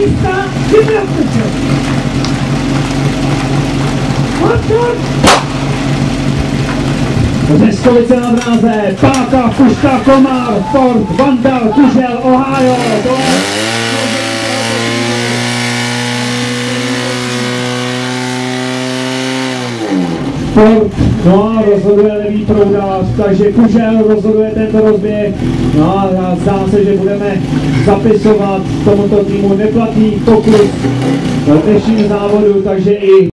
místa, vybrat Martin! Ze stolice na dráze, Páka, Puška, Komár, Ford, Vandal, Kužel, Ohio, to je... Ford, no a rozhoduje levý proudář, takže Kužel rozhoduje tento rozběh. No a zdá se, že budeme zapisovat tomuto týmu neplatný pokus v dnešním závodu, takže i